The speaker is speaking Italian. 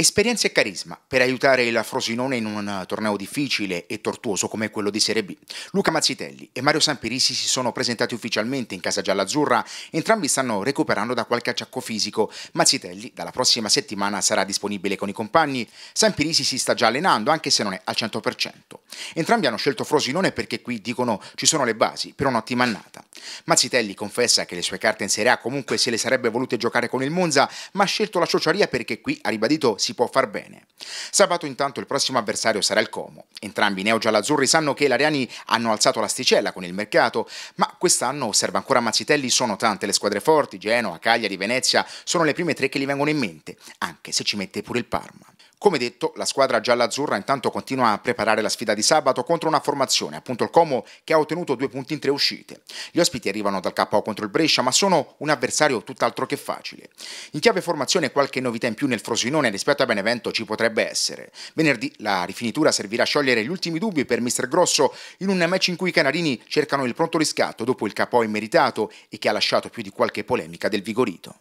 Esperienza e carisma per aiutare il Frosinone in un torneo difficile e tortuoso come quello di Serie B. Luca Mazzitelli e Mario Sampirisi si sono presentati ufficialmente in casa gialla-azzurra, entrambi stanno recuperando da qualche acciacco fisico. Mazzitelli dalla prossima settimana sarà disponibile con i compagni, Sampirisi si sta già allenando anche se non è al 100%. Entrambi hanno scelto Frosinone perché qui dicono ci sono le basi per un'ottima annata. Mazzitelli confessa che le sue carte in Serie A comunque se le sarebbe volute giocare con il Monza, ma ha scelto la ciociaria perché qui ha ribadito si si può far bene. Sabato intanto il prossimo avversario sarà il Como. Entrambi i neo-giallazzurri sanno che i Lariani hanno alzato l'asticella con il mercato, ma quest'anno, osserva ancora Mazzitelli, sono tante le squadre forti, Genoa, Cagliari, Venezia, sono le prime tre che gli vengono in mente, anche se ci mette pure il Parma. Come detto, la squadra gialla-azzurra intanto continua a preparare la sfida di sabato contro una formazione, appunto il Como, che ha ottenuto due punti in tre uscite. Gli ospiti arrivano dal KO contro il Brescia, ma sono un avversario tutt'altro che facile. In chiave formazione qualche novità in più nel Frosinone rispetto a Benevento ci potrebbe essere. Venerdì la rifinitura servirà a sciogliere gli ultimi dubbi per Mister Grosso in un match in cui i canarini cercano il pronto riscatto dopo il KO immeritato e che ha lasciato più di qualche polemica del Vigorito.